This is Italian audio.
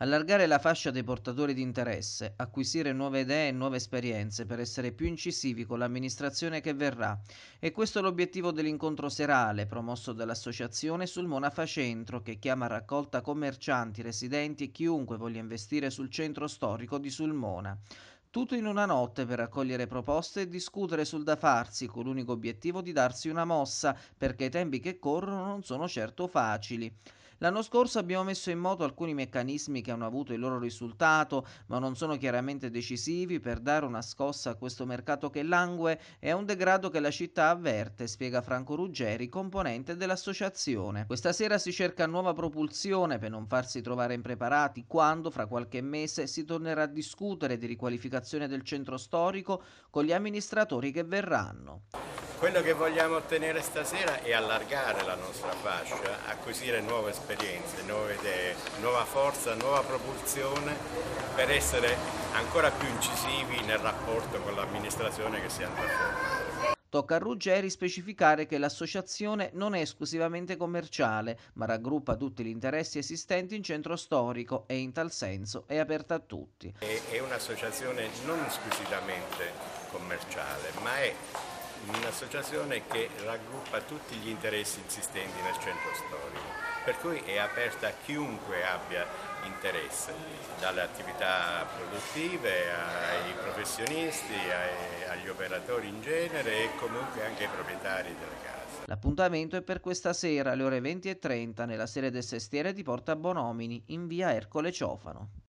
Allargare la fascia dei portatori di interesse, acquisire nuove idee e nuove esperienze per essere più incisivi con l'amministrazione che verrà. E questo è l'obiettivo dell'incontro serale promosso dall'associazione Sulmona Facentro che chiama a raccolta commercianti, residenti e chiunque voglia investire sul centro storico di Sulmona. Tutto in una notte per raccogliere proposte e discutere sul da farsi con l'unico obiettivo di darsi una mossa perché i tempi che corrono non sono certo facili. L'anno scorso abbiamo messo in moto alcuni meccanismi che hanno avuto il loro risultato, ma non sono chiaramente decisivi per dare una scossa a questo mercato che langue e a un degrado che la città avverte, spiega Franco Ruggeri, componente dell'associazione. Questa sera si cerca nuova propulsione per non farsi trovare impreparati quando, fra qualche mese, si tornerà a discutere di riqualificazione del centro storico con gli amministratori che verranno. Quello che vogliamo ottenere stasera è allargare la nostra fascia, acquisire nuove esperienze, nuove idee, nuova forza, nuova propulsione per essere ancora più incisivi nel rapporto con l'amministrazione che si andrà a formare. Tocca a Ruggeri specificare che l'associazione non è esclusivamente commerciale, ma raggruppa tutti gli interessi esistenti in centro storico e in tal senso è aperta a tutti. È, un'associazione non squisitamente commerciale, ma è un'associazione che raggruppa tutti gli interessi insistenti nel centro storico, per cui è aperta a chiunque abbia interesse, dalle attività produttive ai professionisti, ai, agli operatori in genere e comunque anche ai proprietari delle case. L'appuntamento è per questa sera alle ore 20.30 nella sede del Sestiere di Porta Bonomini in via Ercole Ciofano.